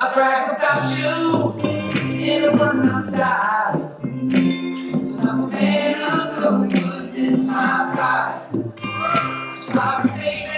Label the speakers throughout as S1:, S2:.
S1: I brag about you to anyone outside. I'm a man of good goods, it's my pride. Sorry, baby,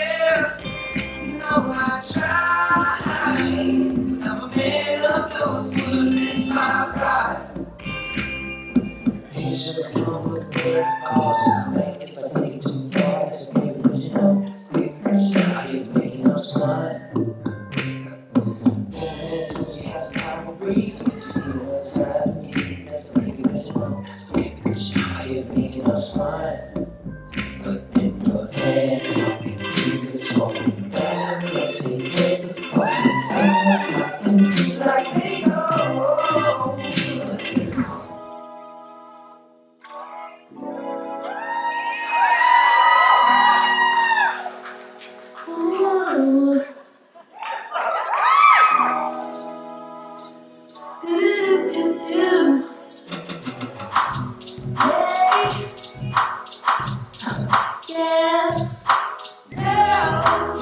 S1: you just see the other side of me. That's okay, because you know, it's okay, because you I ain't making no slide. But in your head, something deep is walking down. Let's see, where's the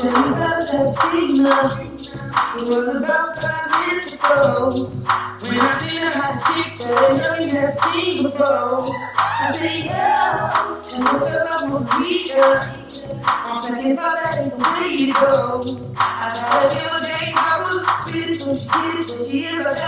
S1: Tell me about that signal. It was about five minutes ago. When I seen a hot chick that I know you never seen before. I said, yeah. And the girl be her. I'm second thought that ain't the way to go. I got a little game problem. Sweet as so she did it, but she is, I